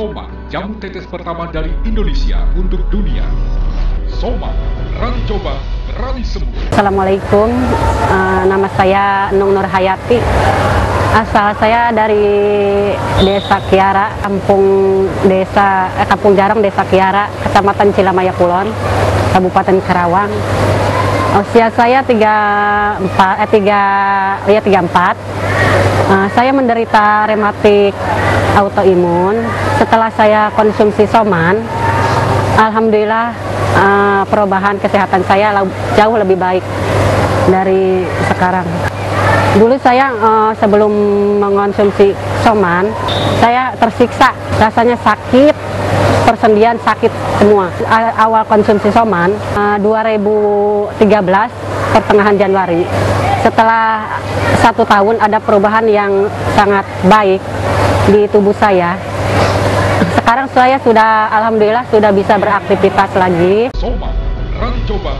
Soma, jamu tetes pertama dari Indonesia untuk dunia. Soma, berani coba, berani sembuh. Assalamualaikum, Eh, nama saya Nung Nur Hayati. Asal saya dari Desa Kiara, Kampung Desa eh, Kampung Jarang, Desa Kiara, Kecamatan Cilamaya Kulon, Kabupaten Karawang. Usia saya 34 eh 3 ya 34. Eh, saya menderita rematik autoimun. Setelah saya konsumsi Soman, alhamdulillah eh, perubahan kesehatan saya jauh lebih baik dari sekarang. Dulu saya eh, sebelum mengonsumsi soman, saya tersiksa, rasanya sakit, persendian sakit semua. Awal konsumsi soman eh, 2013 pertengahan Januari. Setelah satu tahun ada perubahan yang sangat baik di tubuh saya. Sekarang saya sudah alhamdulillah sudah bisa beraktivitas lagi. Soma, berani coba.